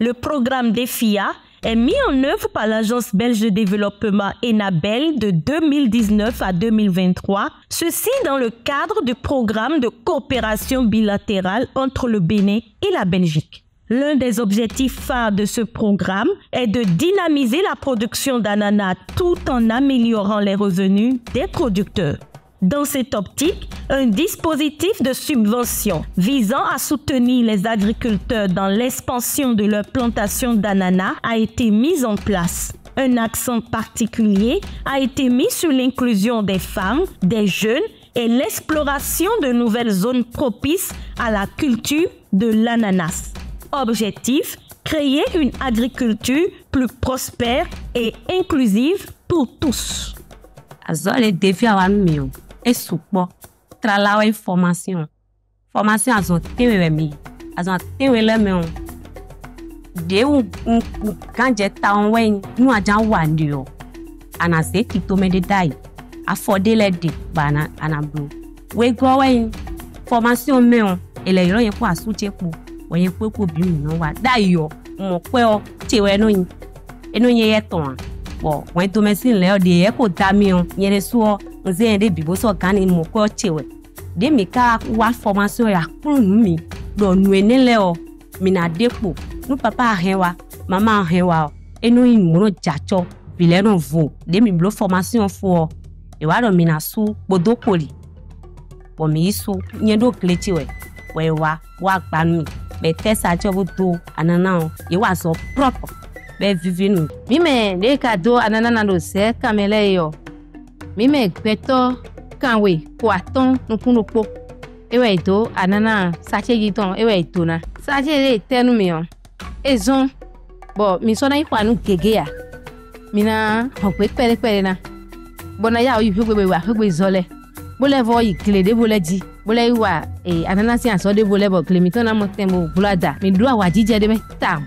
le programme DEFIA est mis en œuvre par l'Agence belge de développement ENABEL de 2019 à 2023, ceci dans le cadre du programme de coopération bilatérale entre le Bénin et la Belgique. L'un des objectifs phares de ce programme est de dynamiser la production d'ananas tout en améliorant les revenus des producteurs. Dans cette optique, un dispositif de subvention visant à soutenir les agriculteurs dans l'expansion de leur plantation d'ananas a été mis en place. Un accent particulier a été mis sur l'inclusion des femmes, des jeunes et l'exploration de nouvelles zones propices à la culture de l'ananas. Objectif, créer une agriculture plus prospère et inclusive pour tous. e sukpɔ tralawo e formation. Formation azɔn tewe wɛ mi. Azɔn tewe De mɛ o dewu gãdze tawo wɛ nu adza wa ndi o anase kitome de da yi afɔde lɛ de ba ana anablo wegbɔ wɛ formation mɛ o. Ele yɔrɔ yɛ kó asutse kpo wɔyɛ kó ekó bi mu nɔ wa yo, yi yɔ mɔkpɛ o tewɛ no yi eno yɛ yɛ tɔn a fo wen to mesin le de e ko ta mi on yere so nze de bibo so kan ni mo ko chewe de mi ka wa formation ya kun mi do nu enele o. Mi na depo nu papa hen wa mama hen wa o. Enu yin mo no jacho bile no vo de mi blo formation fo o e wa do mi na su podokoli wo mi isu nye do klechi we we wa wa gba mi. Be tesa cho bo do anana o. E wa so proper bevivi nu mime ɖeka do ananana ɖo ze kame le yɔ mime gbetɔ kanwe ko atɔ nukunukpo. Ewɔ do anana satse yi tɔn ewɔ do na satse le tɛ nu mi yɔ ezɔn bɔn misɔn na yi fa nu gege ya. Mina hɔgbe kpɛrɛkpɛrɛ na. Bɔnna ya oyi ƒegbe wa ƒegbe zɔ lɛ bole vɔ yi kile de bole dzi bole yi wa ee ananasi asɔ de bole bɔ kile. Mi tɔn na mɔ tɛn bo bolo ada mi do awa jijɛ de mɛ tam.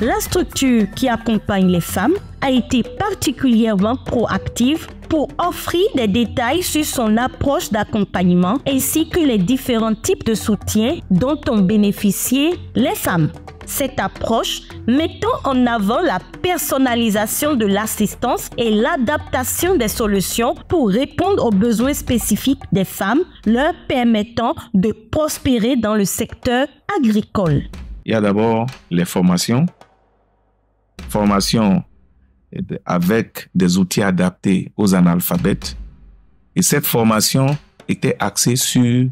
La structure qui accompagne les femmes a été particulièrement proactive pour offrir des détails sur son approche d'accompagnement ainsi que les différents types de soutien dont ont bénéficié les femmes. Cette approche mettant en avant la personnalisation de l'assistance et l'adaptation des solutions pour répondre aux besoins spécifiques des femmes, leur permettant de prospérer dans le secteur agricole. Il y a d'abord les formations. Formation avec des outils adaptés aux analphabètes. Et cette formation était axée sur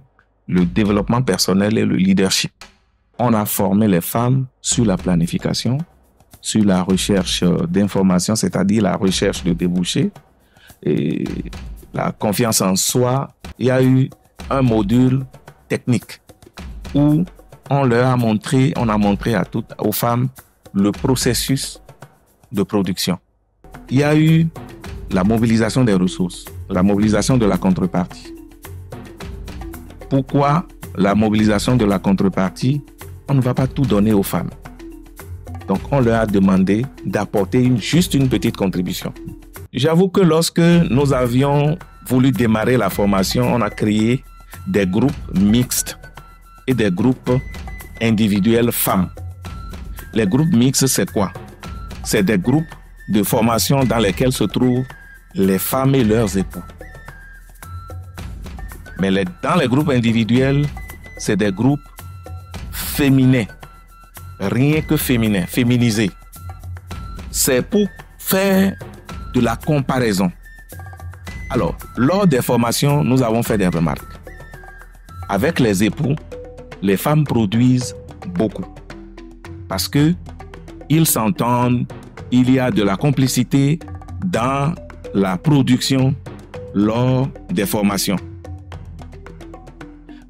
le développement personnel et le leadership. On a formé les femmes sur la planification, sur la recherche d'informations, c'est-à-dire la recherche de débouchés et la confiance en soi. Il y a eu un module technique où on leur a montré, on a montré à toutes, aux femmes le processus de production. Il y a eu la mobilisation des ressources, la mobilisation de la contrepartie. Pourquoi la mobilisation de la contrepartie? On ne va pas tout donner aux femmes. Donc on leur a demandé d'apporter juste une petite contribution. J'avoue que lorsque nous avions voulu démarrer la formation, on a créé des groupes mixtes et des groupes individuels femmes. Les groupes mixtes, c'est quoi? C'est des groupes de formation dans lesquels se trouvent les femmes et leurs époux. Mais dans les groupes individuels, c'est des groupes féminins. Rien que féminin, féminisé. C'est pour faire de la comparaison. Alors, lors des formations, nous avons fait des remarques. Avec les époux, les femmes produisent beaucoup. Parce que ils s'entendent, il y a de la complicité dans la production lors des formations.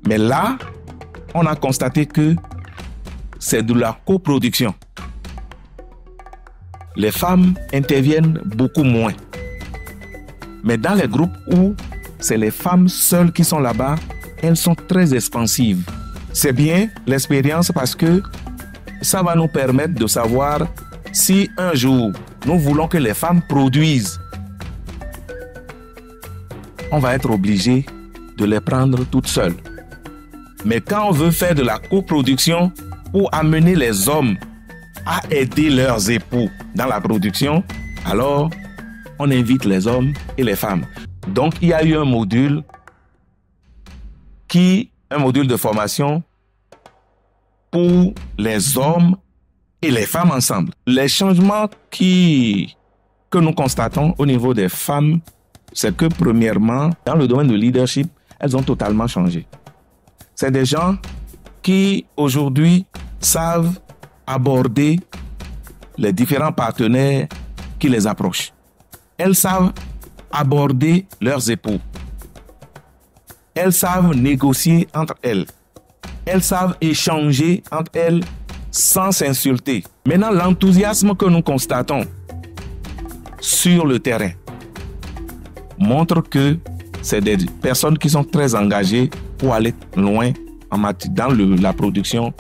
Mais là, on a constaté que c'est de la coproduction. Les femmes interviennent beaucoup moins. Mais dans les groupes où c'est les femmes seules qui sont là-bas, elles sont très expansives. C'est bien l'expérience parce que ça va nous permettre de savoir si un jour nous voulons que les femmes produisent, on va être obligé de les prendre toutes seules. Mais quand on veut faire de la coproduction pour amener les hommes à aider leurs époux dans la production, alors on invite les hommes et les femmes. Donc il y a eu un module qui, un module de formation pour les hommes et les femmes ensemble. Les changements qui, que nous constatons au niveau des femmes, c'est que premièrement, dans le domaine de leadership, elles ont totalement changé. C'est des gens qui aujourd'hui savent aborder les différents partenaires qui les approchent. Elles savent aborder leurs époux. Elles savent négocier entre elles. Elles savent échanger entre elles sans s'insulter. Maintenant, l'enthousiasme que nous constatons sur le terrain montre que c'est des personnes qui sont très engagées pour aller loin dans la production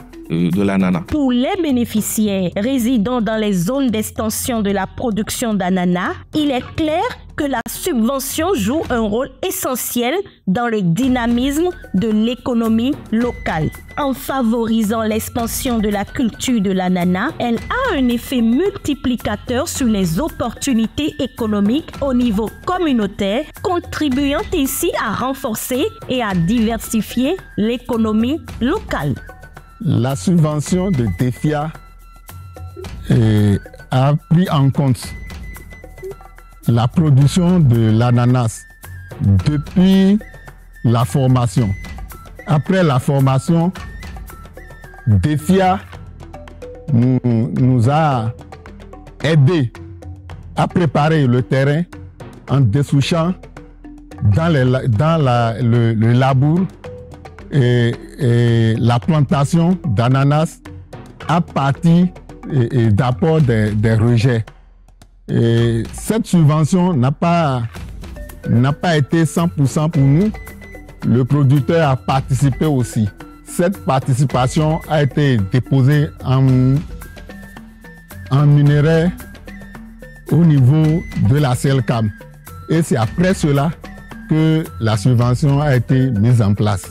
Pour les bénéficiaires résidant dans les zones d'extension de la production d'ananas, il est clair que la subvention joue un rôle essentiel dans le dynamisme de l'économie locale. En favorisant l'expansion de la culture de l'ananas, elle a un effet multiplicateur sur les opportunités économiques au niveau communautaire, contribuant ainsi à renforcer et à diversifier l'économie locale. La subvention de DEFIA euh, a pris en compte la production de l'ananas depuis la formation. Après la formation, DEFIA nous, a aidé à préparer le terrain en dessouchant dans, le, labour et, la plantation d'ananas à partir d'apport des rejets. Et cette subvention n'a pas, n'a pas été 100% pour nous. Le producteur a participé aussi. Cette participation a été déposée en, en au niveau de la CELCAM. Et c'est après cela que la subvention a été mise en place.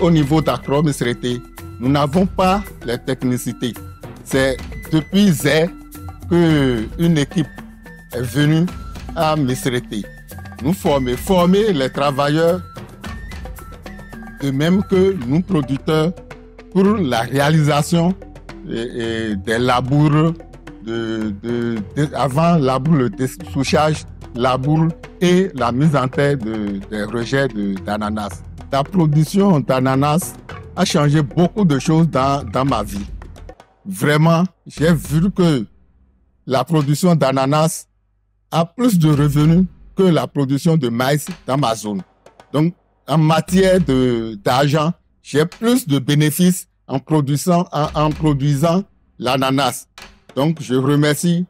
Au niveau d'Acromesreté, nous n'avons pas les technicités. C'est depuis Z qu'une équipe est venu à Mesreté nous former, former les travailleurs, de même que nous producteurs, pour la réalisation des labours, avant labour, le dessouchage, labour et la mise en terre des rejets d'ananas. La production d'ananas a changé beaucoup de choses dans, ma vie. Vraiment, j'ai vu que la production d'ananas a plus de revenus que la production de maïs dans ma zone. Donc, en matière d'argent, j'ai plus de bénéfices en produisant, en, l'ananas. Donc, je remercie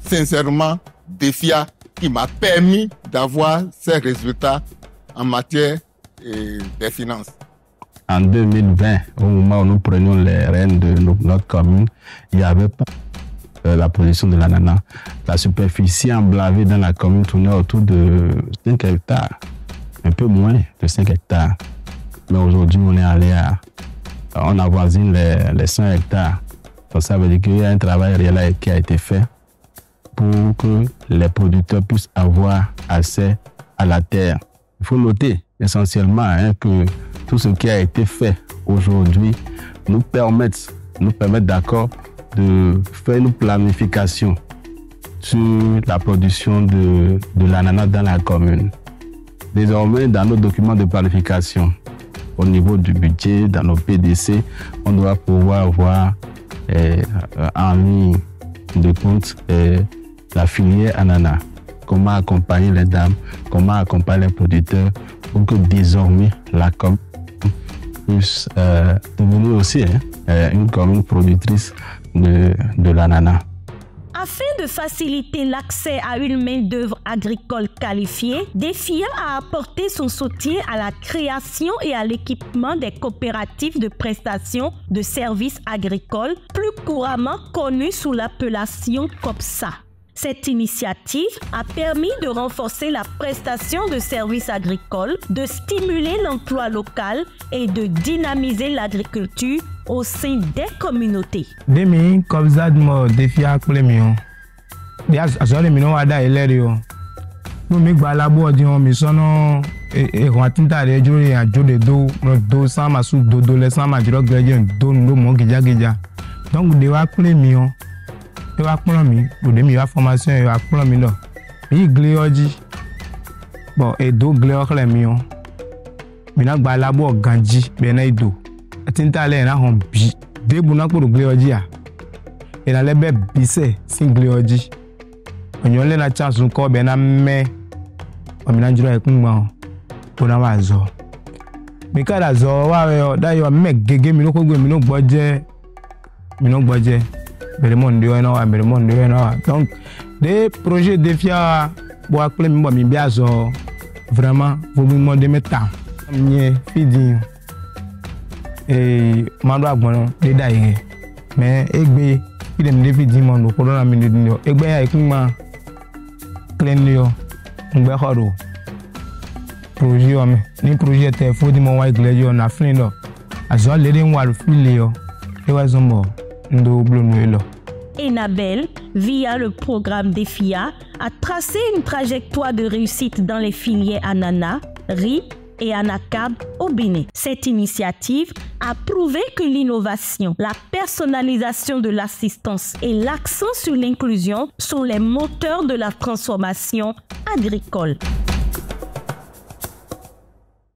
sincèrement DEFIA qui m'a permis d'avoir ces résultats en matière des finances. En 2020, au moment où nous prenions les rênes de notre commune, il n'y avait pas euh, la production de l'ananas. La superficie emblavée dans la commune tournait autour de 5 hectares, un peu moins de 5 hectares. Mais aujourd'hui, on est allé à, on avoisine les, les 100 hectares. Ça veut dire qu'il y a un travail réel qui a été fait pour que les producteurs puissent avoir accès à la terre. Il faut noter essentiellement hein, que tout ce qui a été fait aujourd'hui nous permet, nous d'accord de faire une planification sur la production de, de l'ananas dans la commune. Désormais, dans nos documents de planification, au niveau du budget, dans nos PDC, on doit pouvoir voir eh, en ligne de compte eh, la filière ananas. Comment accompagner les dames, comment accompagner les producteurs pour que désormais la commune puisse euh, devenir aussi hein, eh, une commune productrice de, de l'ananas. Afin de faciliter l'accès à une main-d'œuvre agricole qualifiée, DEFIA a apporté son soutien à la création et à l'équipement des coopératives de prestation de services agricoles, plus couramment connues sous l'appellation COPSA. Cette initiative a permis de renforcer la prestation de services agricoles, de stimuler l'emploi local et de dynamiser l'agriculture au sein des communautés. Demi o. Bi azɔli mi no wa da ilé ri o. Nu mi gba labo ɔdi o mi sɔnɔ ehun atinta ɖe dzo ye adzo ɖe do do ma su dodo ma dzrɔ ge dze do mɔ gidzagidza. Donc de wa o. De wa kplɔ mi o de mi wa formation ye wa kplɔ mi lɔ. Mi yi gli yɔ dzi. Bon edo gli yɔ mi o. Mi na gba labo gãdzi be na yi do. Atinta le na hɔn bi. Debu na kpɔ do gli yɔ dzia. Ena lɛ bɛ bisɛ si gli yɔ dzi. Onyo le na chance kɔ be na mɛ. Ɔmi na dzrɔ ekun gbã o. Ko na wa zɔ. Mi ka da zɔ wa yɔ da yɔ mɛ gege mi no ko gbe mi no gbɔ dze. Mi no gbɔ dze. Bere mo ndi yɔ na wa bere mo ndi yɔ na wa. Donc de projet defia wa bo wa kple mi bɔ mi bi azɔ vraiment vo mi mɔ de mi ta. Nye fidi ee ma do agbɔnɔ de da yi. Mais egbe fi de mi de fidi ko do na mi de dun yɔ. Egbe ya ekun gbã clean yɔ. Ngbɛ xɔ do. projet yɔ mɛ ni projet tɛ fo di mɔ wa igilɛ yɔ na fili lɔ azɔ le de ŋu alo fi le yɔ e wa zɔn bɔ Enabel, via le programme DEFIA, a tracé une trajectoire de réussite dans les filières ananas, riz et anacarde au Bénin. Cette initiative a prouvé que l'innovation, la personnalisation de l'assistance et l'accent sur l'inclusion sont les moteurs de la transformation agricole.